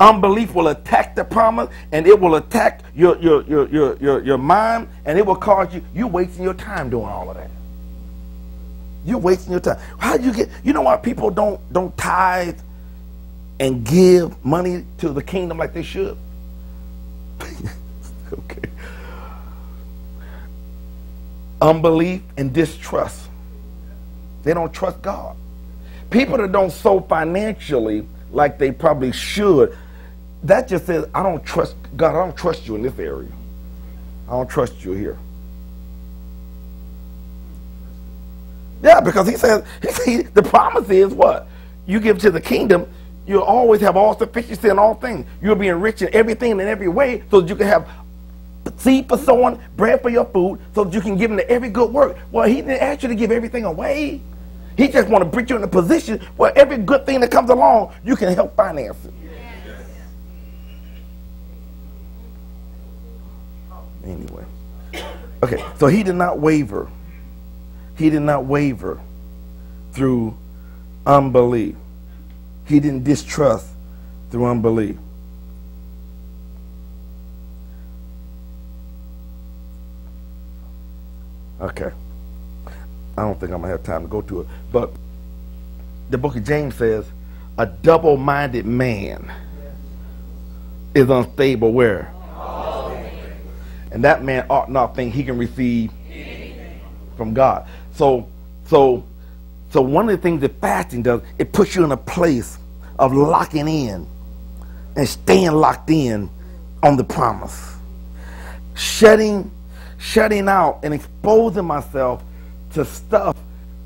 Unbelief will attack the promise and it will attack your, your, your, your, your, your mind and it will cause you, you wasting your time doing all of that. You're wasting your time. How do you get, you know why people don't, don't tithe and give money to the kingdom like they should? <laughs> okay. Unbelief and distrust. They don't trust God. People that don't sow financially like they probably should, that just says, I don't trust God, I don't trust you in this area. I don't trust you here. Yeah, because he says, he says the promise is what? You give to the kingdom, you'll always have all sufficiency in all things. You'll be enriched in everything in every way so that you can have seed for sowing, bread for your food, so that you can give into every good work. Well, he didn't ask you to give everything away. He just want to put you in a position where every good thing that comes along, you can help finance it. Anyway. Okay, so he did not waver. He did not waver through unbelief. He didn't distrust through unbelief. Okay. I don't think I'm going to have time to go to it. But the book of James says, a double minded man is unstable where? And that man ought not think he can receive from God. So, so, so one of the things that fasting does, it puts you in a place of locking in and staying locked in on the promise. Shutting, shutting out and exposing myself to stuff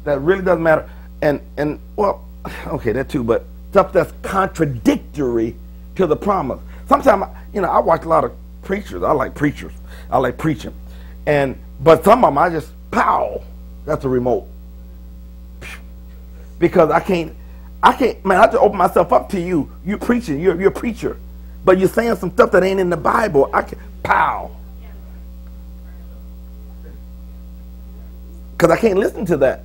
that really doesn't matter. And and well, <sighs> okay, that too, but stuff that's contradictory to the promise. Sometimes, you know, I watch a lot of preachers. I like preachers. I like preaching, and but some of them I just pow that's a remote. Because I can't, I can't, man, I to open myself up to you. You're preaching, you're, you're a preacher. But you're saying some stuff that ain't in the Bible. I can, pow. Because I can't listen to that.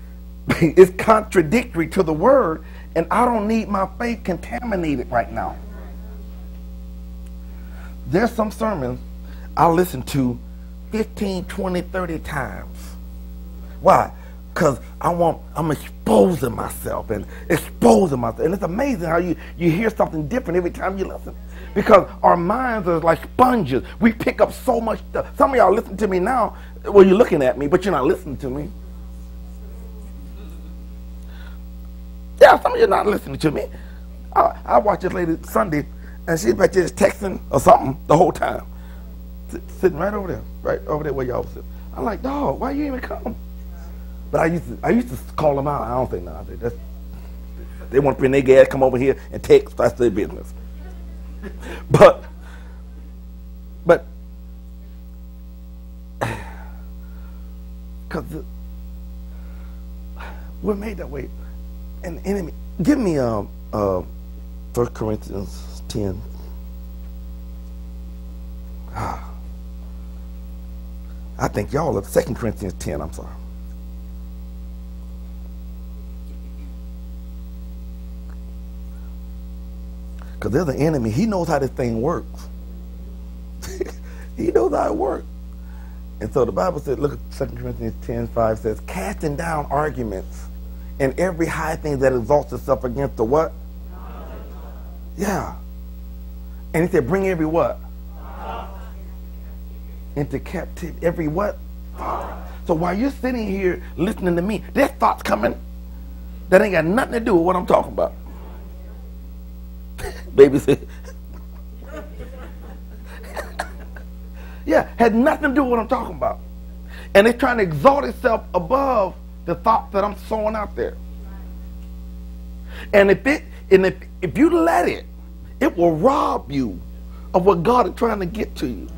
<laughs> it's contradictory to the word, and I don't need my faith contaminated right now. There's some sermons I listen to 15, 20, 30 times. Why? Because I want I'm exposing myself and exposing myself. And it's amazing how you, you hear something different every time you listen. Because our minds are like sponges. We pick up so much stuff. Some of y'all listen to me now. Well, you're looking at me, but you're not listening to me. Yeah, some of you are not listening to me. I, I watched this lady Sunday, and she's back just texting or something the whole time. Sitting right over there, right over there where y'all was sitting. I'm like, dog, why you even come? But I used to I used to call them out. I don't think now. That's, they want to bring their gas, come over here and text. That's their business. <laughs> But but <sighs> because <sighs> we're made that way. And enemy, give me um uh, First Corinthians ten. <sighs> I think y'all are Second Corinthians ten. I'm sorry. Because there's an enemy. He knows how this thing works. <laughs> he knows how it works. And so the Bible said, look at 2 Corinthians 10, 5 says, casting down arguments and every high thing that exalts itself against the what? Yeah. And he said, bring every what? Into captivity. Every what? So while you're sitting here listening to me, there's thoughts coming that ain't got nothing to do with what I'm talking about. <laughs> Baby said, <laughs> yeah, had nothing to do with what I'm talking about. And it's trying to exalt itself above the thoughts that I'm sowing out there. And if it and if, if you let it, it will rob you of what God is trying to get to you.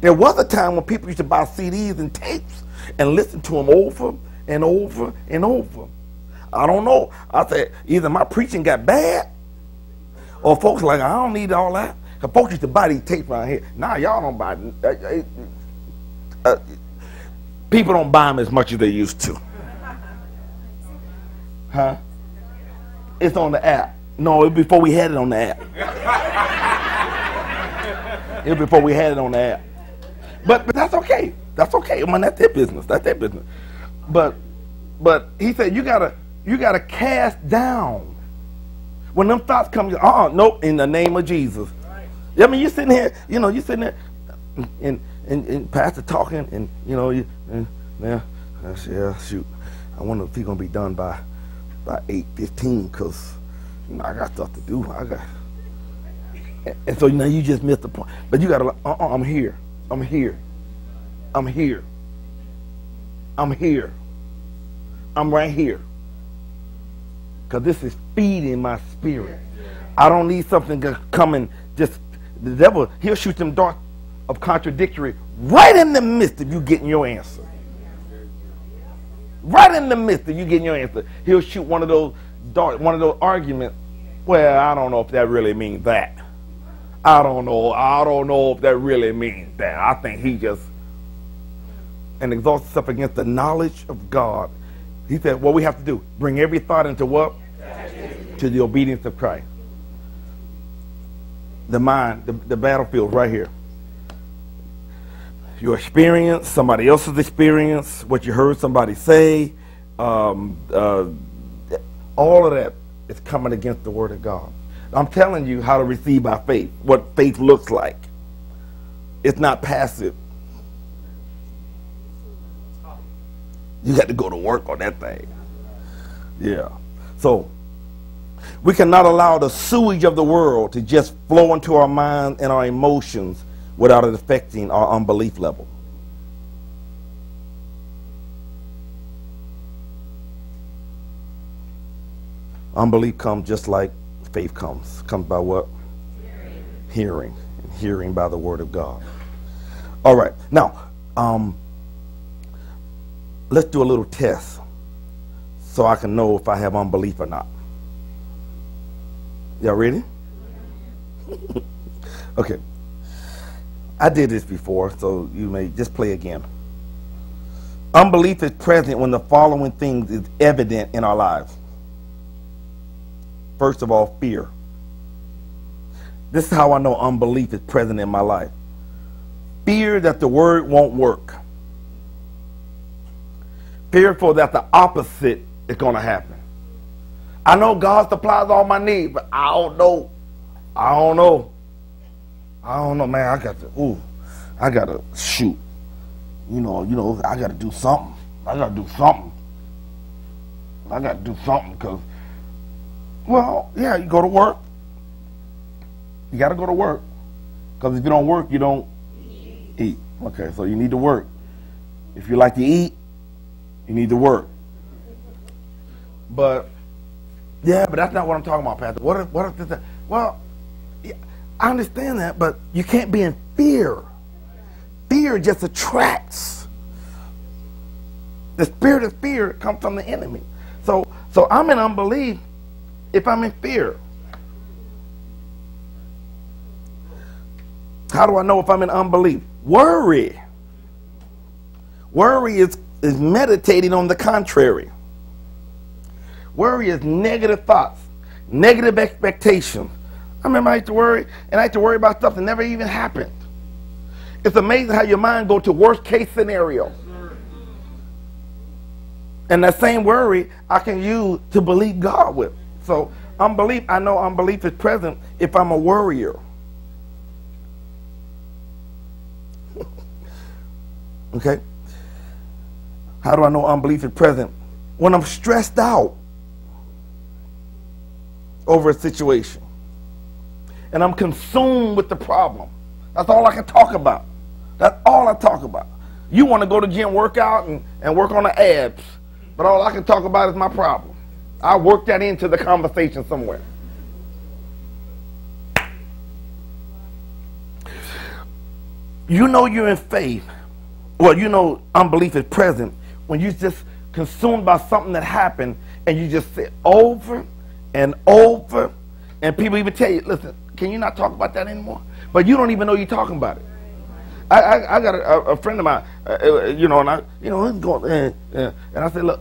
There was a time when people used to buy CDs and tapes and listen to them over and over and over. I don't know. I said either my preaching got bad or folks like I don't need all that. Cause folks used to buy these tapes around here. Now y'all don't buy. Uh, uh, uh, people don't buy them as much as they used to. Huh? It's on the app. No, it before we had it on the app. it before we had it on the app. But but that's okay. That's okay. I mean, that's their business. That's their business. But but he said you gotta you gotta cast down. When them thoughts come, uh uh nope, in the name of Jesus. I mean, you're sitting here, you know, you're sitting there, and and, and pastor talking, and you know, you, and, yeah, yeah, shoot, I wonder if he's gonna be done by by eight fifteen, cause you know I got stuff to do. I got, and, and so you know you just missed the point. But you gotta, uh, uh I'm here, I'm here, I'm here, I'm here, I'm right here, cause this is feeding my spirit. I don't need something to come and just the devil. He'll shoot them darts of contradictory right in the midst of you getting your answer. Right in the midst of you getting your answer, he'll shoot one of those one of those arguments. Well, I don't know if that really means that. I don't know. I don't know if that really means that. I think he just and exalts himself against the knowledge of God. He said, what we have to do, bring every thought into what? To the obedience of Christ. The mind, the, the battlefield right here your experience, somebody else's experience, what you heard somebody say, um, uh, all of that is coming against the Word of God. I'm telling you how to receive by faith, what faith looks like. It's not passive. You got to go to work on that thing. Yeah. So, we cannot allow the sewage of the world to just flow into our minds and our emotions without it affecting our unbelief level. Unbelief comes just like faith comes. Comes by what? Hearing. Hearing. And hearing by the word of God. All right. Now, um, let's do a little test so I can know if I have unbelief or not. Y'all ready? <laughs> okay. I did this before, so you may just play again. Unbelief is present when the following things is evident in our lives. First of all, fear. This is how I know unbelief is present in my life. Fear that the word won't work. Fearful that the opposite is going to happen. I know God supplies all my needs, but I don't know. I don't know I don't know, man. I got to, ooh, I got to shoot. You know, you know, I got to do something. I got to do something. I got to do something because, well, yeah, you go to work. You got to go to work because if you don't work, you don't eat. Okay, so you need to work. If you like to eat, you need to work. But yeah, but that's not what I'm talking about, Pastor. What if, what if this? Well, yeah, I understand that, but you can't be in fear. Fear just attracts. The spirit of fear comes from the enemy. So, so I'm in unbelief if I'm in fear. How do I know if I'm in unbelief? Worry. Worry is, is meditating on the contrary. Worry is negative thoughts, negative expectations, I remember I used to worry, and I used to worry about stuff that never even happened. It's amazing how your mind go to worst case scenario. And that same worry I can use to believe God with. So unbelief, I know unbelief is present if I'm a worrier. <laughs> okay? How do I know unbelief is present? When I'm stressed out over a situation and I'm consumed with the problem. That's all I can talk about. That's all I talk about. You want to go to gym, workout, and, and work on the abs, but all I can talk about is my problem. I work that into the conversation somewhere. You know you're in faith. Well, you know unbelief is present when you're just consumed by something that happened and you just sit over and over. And people even tell you, listen, can you not talk about that anymore? But you don't even know you're talking about it. I, I, I got a, a, friend of mine, uh, uh, you know, and I, you know, going, uh, uh, and I said, look,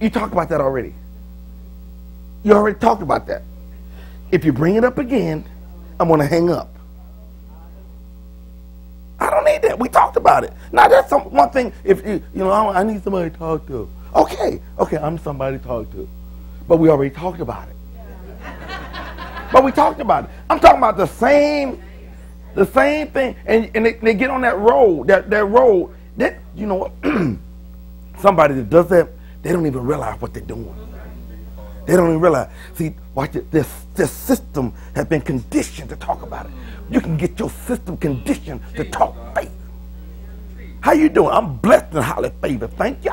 you talked about that already. You already talked about that. If you bring it up again, I'm going to hang up. I don't need that. We talked about it. Now that's some, one thing. If you, you know, I, I need somebody to talk to. Okay, okay, I'm somebody to talk to, but we already talked about it. <laughs> but we talked about it. I'm talking about the same, the same thing, and, and they, they get on that road, that that road. That you know, <clears throat> somebody that does that, they don't even realize what they're doing. They don't even realize. See, watch it. This this system has been conditioned to talk about it. You can get your system conditioned to talk faith. How you doing? I'm blessed and highly favored. Thank you.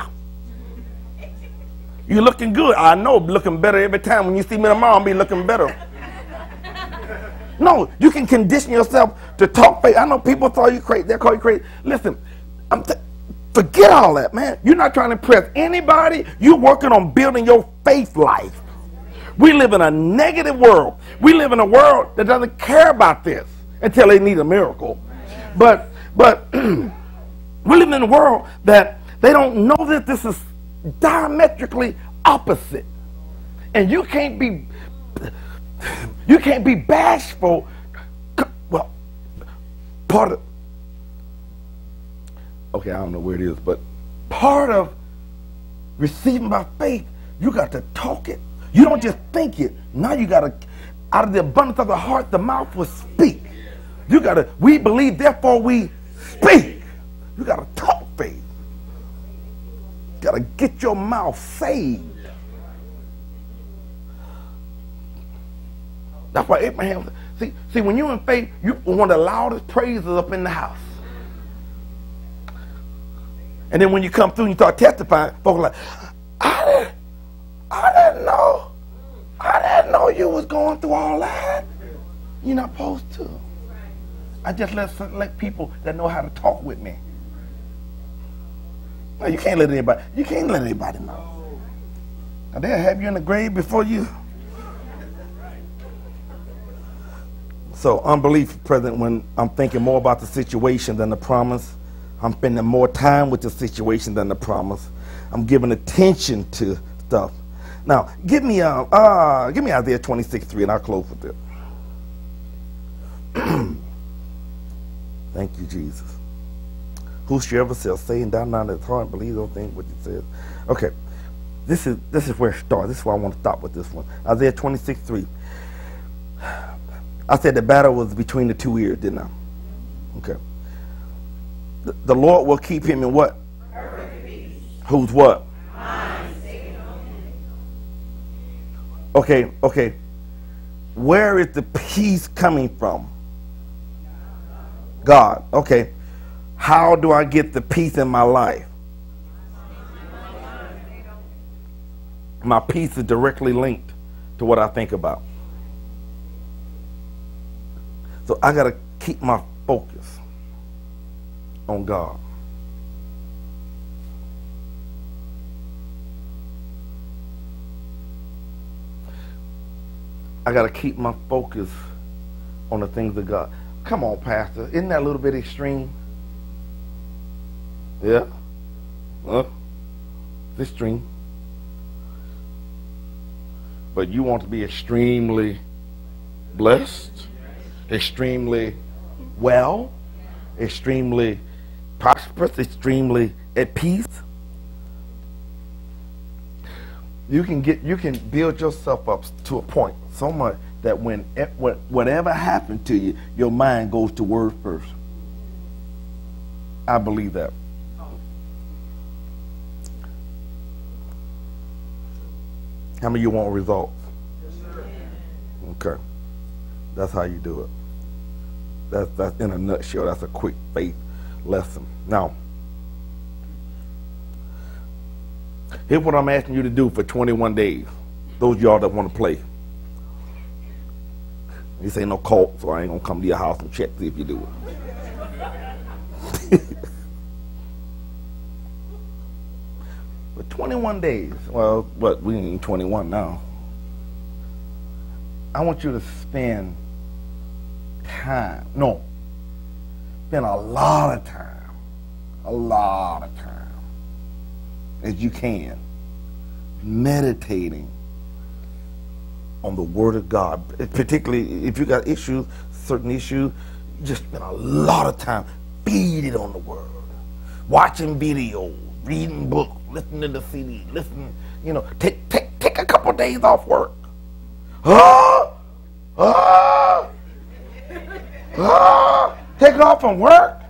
You looking good. I know, looking better every time. When you see me tomorrow, I'll be looking better. No, you can condition yourself to talk faith. I know people call you crazy. They call you crazy. Listen, I'm forget all that, man. You're not trying to impress anybody. You're working on building your faith life. We live in a negative world. We live in a world that doesn't care about this until they need a miracle. But but <clears throat> we live in a world that they don't know that this is diametrically opposite. And you can't be <sighs> you can't be bashful. Well, part of okay, I don't know where it is, but part of receiving by faith, you got to talk it. You don't just think it. Now you got to, out of the abundance of the heart, the mouth will speak. You got to, we believe, therefore we speak. You got to talk faith. You got to get your mouth saved. That's why Abraham, see, see, when you're in faith, you one of the loudest praises up in the house. And then when you come through and you start testifying, folks are like, I I didn't know. I didn't know you was going through all that. You're not supposed to. I just let select people that know how to talk with me. No, you can't let anybody. You can't let anybody know. Now they'll have you in the grave before you. So unbelief present when I'm thinking more about the situation than the promise. I'm spending more time with the situation than the promise. I'm giving attention to stuff. Now, give me uh, uh give me Isaiah 26, 3, and I'll close with it. <clears throat> Thank you, Jesus. Whosoever shall say and doubt not in his heart, believe those things what it says. Okay. This is this is where it starts. This is why I want to stop with this one. Isaiah 26, 3. I said the battle was between the two ears, didn't I? Okay. The, the Lord will keep him in what? Who's what? Okay, okay. Where is the peace coming from? God. Okay. How do I get the peace in my life? My peace is directly linked to what I think about. So I got to keep my focus on God. I got to keep my focus on the things of God. Come on, Pastor. Isn't that a little bit extreme? Yeah? Huh? This extreme. But you want to be extremely blessed, extremely well, extremely prosperous, extremely at peace. you can get you can build yourself up to a point so much that when eh, whatever happened to you, your mind goes to word first. I believe that. How many of you want results? Okay. That's how you do it. That's, that's in a nutshell. That's a quick faith lesson. Now, here's what I'm asking you to do for 21 days. Those y'all that want to play. This ain't no cult, so I ain't gonna come to your house and check see if you do it. <laughs> For 21 days, well, what, we ain't 21 now. I want you to spend time, no, spend a lot of time, a lot of time, as you can, meditating on the Word of God, particularly if you got issues, certain issues, just spend a lot of time feeding on the Word, watching videos, reading books, listening to CD, listening, you know, take take take a couple of days off work. Ah, ah, ah, take off from work.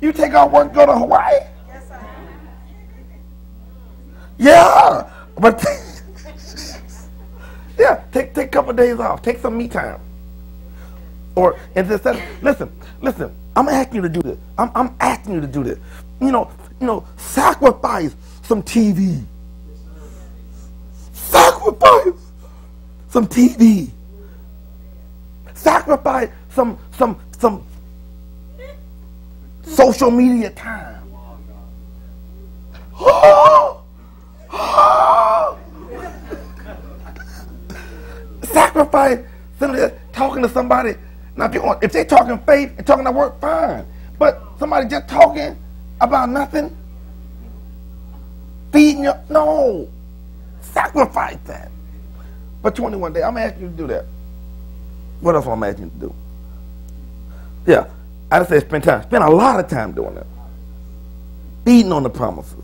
You take off work, go to Hawaii. Yeah, but <laughs> yeah, take take a couple of days off. Take some me time. Or and just listen, listen. I'm asking you to do this. I'm, I'm asking you to do this. You know, you know, sacrifice some TV. Sacrifice some TV. Sacrifice some some some social media time. <gasps> <gasps> Oh, <laughs> Sacrifice talking to somebody. Now, if, you if they're talking faith and talking to work, fine. But somebody just talking about nothing, feeding you, no. Sacrifice that. But 21 days, I'm asking you to do that. What else am I asking you to do? Yeah, I just said spend time. Spend a lot of time doing that. Feeding on the promises.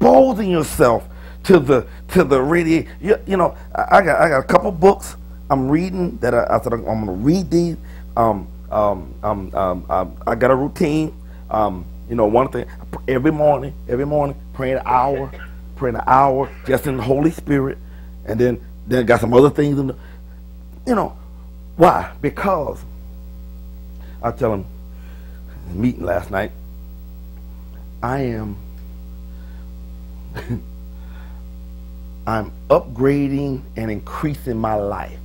Exposing yourself to the to the really you, you know I, got I got a couple books I'm reading that I, I said I'm, I'm going to read these. Um, um, um, um, um, I got a routine. Um, you know, one thing every morning, every morning, praying an hour, praying an hour, just in the Holy Spirit, and then then got some other things in the, you know, why? Because I tell him meeting last night. I am. <coughs> I'm upgrading and increasing my life.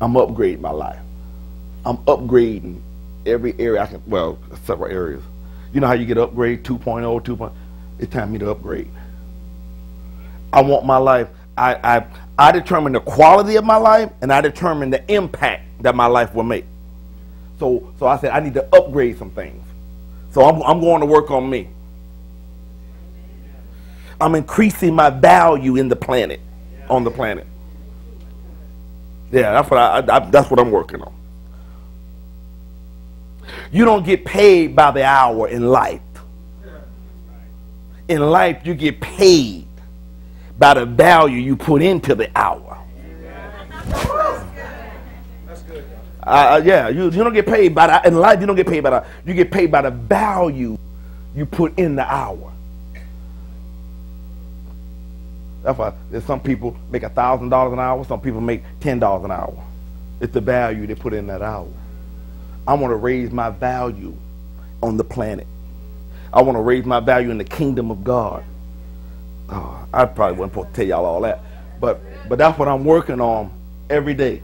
I'm upgrading my life. I'm upgrading every area I can, well, several areas. You know how you get upgrade 2.0, 2. It's time for me to upgrade. I want my life. I, I, I determine the quality of my life and I determine the impact that my life will make. So, so I said I need to upgrade some things. So I'm, I'm going to work on me. I'm increasing my value in the planet, on the planet. Yeah, that's what I, I, that's what I'm working on. You don't get paid by the hour in life. In life, you get paid by the value you put into the hour. Uh, yeah, you, you don't get paid by that. In life, you don't get paid by that. You get paid by the value you put in the hour. That's why some people make a thousand dollars an hour, some people make ten dollars an hour. It's the value they put in that hour. I want to raise my value on the planet. I want to raise my value in the kingdom of God. Oh, I probably wasn't supposed to tell y'all all that, but but that's what I'm working on every day.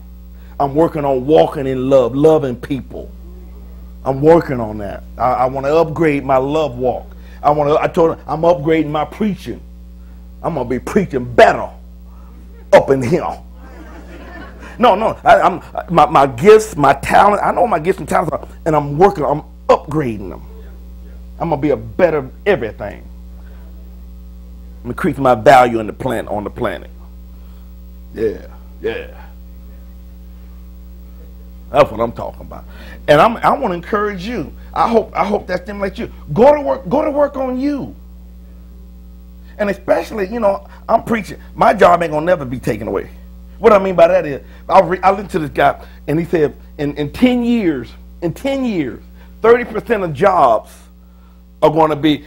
I'm working on walking in love, loving people. I'm working on that. I, I want to upgrade my love walk. I want to. I told him I'm upgrading my preaching. I'm gonna be preaching better up in here. No, no, I, am my, my gifts, my talent. I know my gifts and talents are, and I'm working. I'm upgrading them. I'm gonna be a better everything. I'm increasing my value in the planet on the planet. Yeah, yeah. That's what I'm talking about. And I'm, I want to encourage you. I hope I hope that stimulates you. Go to work. Go to work on you. And especially, you know, I'm preaching. My job ain't gonna never be taken away. What I mean by that is, I, re- I listened to this guy, and he said, in, in 10 years, in 10 years, 30% of jobs are to be,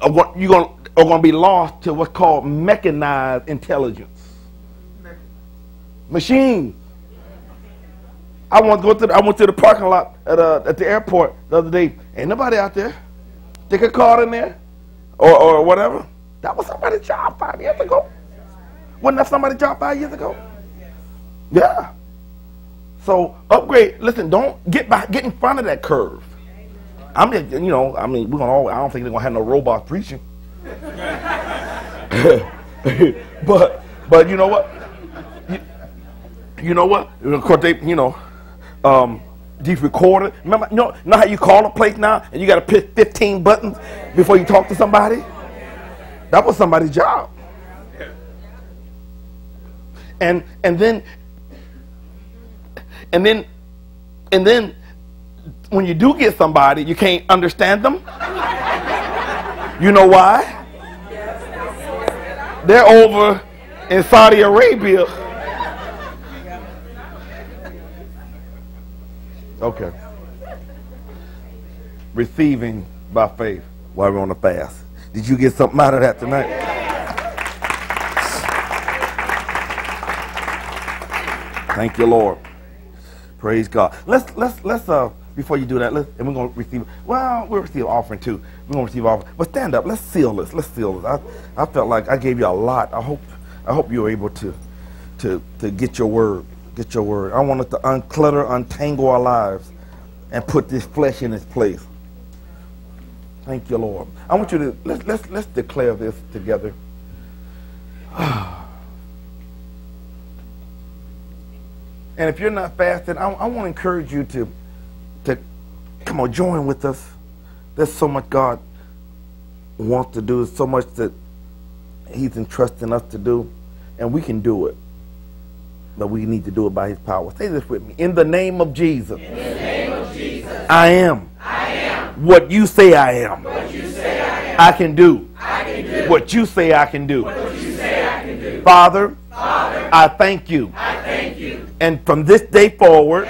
are, you're going are going to be lost to what's called mechanized intelligence. Machines. I want to go to the, I went to the parking lot at, uh, at the airport the other day. Ain't nobody out there. Stick a card in there or, or whatever. That was somebody's job five years ago. Wasn't that somebody's job five years ago? Yeah. So upgrade. Listen, don't get by, get in front of that curve. I'm just, you know, I mean, we're gonna. Always, I don't think they're gonna have no robots preaching. <laughs> but but you know what? You, you know what? Of course, they you know, um, these recorders. Remember, you know, know how you call a place now, and you got to pick 15 buttons before you talk to somebody. That was somebody's job. And and then and then and then when you do get somebody, you can't understand them. You know why? They're over in Saudi Arabia. Okay. Receiving by faith while we're on the fast. Did you get something out of that tonight? Thank you, Lord. Praise God. Let's let's let's uh before you do that, let's and we're gonna receive well, we'll receive offering too. We're gonna receive offering. But stand up, let's seal this. Let's seal this. I I felt like I gave you a lot. I hope I hope you were able to to to get your word. Get your word. I want us to unclutter, untangle our lives, and put this flesh in its place. Thank you, Lord. I want you to let's let's let's declare this together. <sighs> And if you're not fasting, I, I want to encourage you to, to come on, join with us. There's so much God wants to do, so much that He's entrusting us to do, and we can do it. But we need to do it by His power. Say this with me. In the name of Jesus. In the name of Jesus. I am. I am. What you say I am. I can do. What you say I can do. Father, I thank you. And from this day forward,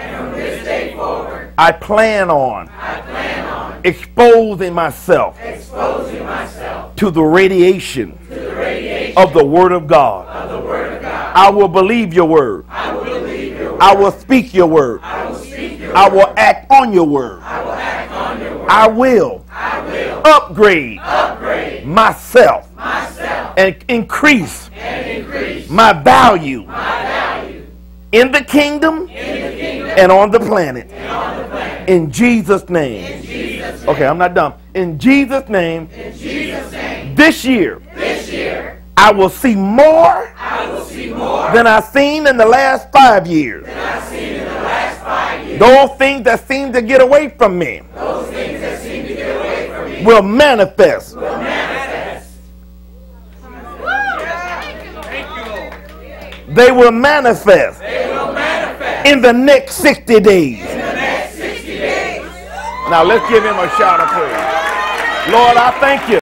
I plan on exposing myself exposing myself to the radiation of the Word of God. I will believe your word. I will your word. I will speak your word. I will I will act on your word. I will upgrade myself and increase my value in the kingdom and on the planet. In Jesus' name. Okay, I'm not done. In Jesus' name, In Jesus' name. this year, This year, I will see more I will see more than I've seen in the last five years. than I've seen in the last five years. Those things that seem to get away from me Those things will manifest. will manifest. They will manifest They will manifest in the next 60 days. in the next 60 days. Now let's give him a shout of praise. Lord, I thank you.